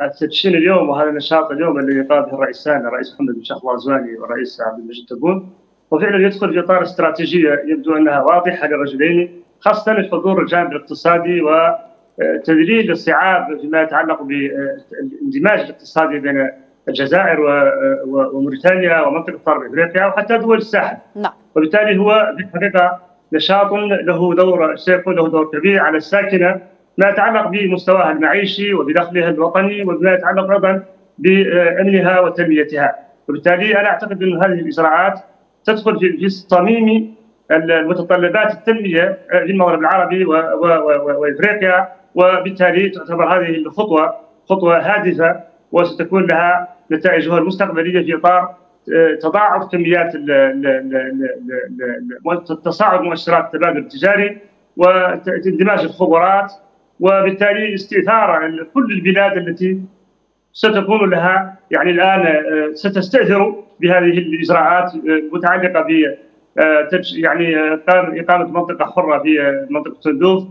التدشين اليوم وهذا النشاط اليوم اللي قام به الرئيسان الرئيس محمد بن شيخ الغزواني والرئيس عبد المجيد تبون وفعلا يدخل في إطار استراتيجية يبدو أنها واضحة للرجلين خاصة الحضور الجانب الاقتصادي وتذليل الصعاب فيما يتعلق بالاندماج الاقتصادي بين الجزائر وموريتانيا ومنطقة غرب إفريقيا وحتى دول الساحل. نعم. وبالتالي هو في الحقيقة نشاط له دور سيكون له دور كبير على الساكنة ما يتعلق بمستواها المعيشي وبدخلها الوطني وما يتعلق أيضا بأمنها وتنميتها. وبالتالي أنا أعتقد أن هذه الإجراءات تدخل في صميم المتطلبات التنمية للمغرب العربي وإفريقيا وبالتالي تعتبر هذه الخطوة خطوة هادفة وستكون لها نتائجها المستقبلية في إطار تضاعف كميات تصاعد مؤشرات التبادل التجاري واندماج الخبرات وبالتالي استئثار كل البلاد التي ستكون لها يعني الآن آه، ستستأثر بهذه الإجراءات المتعلقه ب آه، يعني اقامه منطقة حرة في منطقة تندوف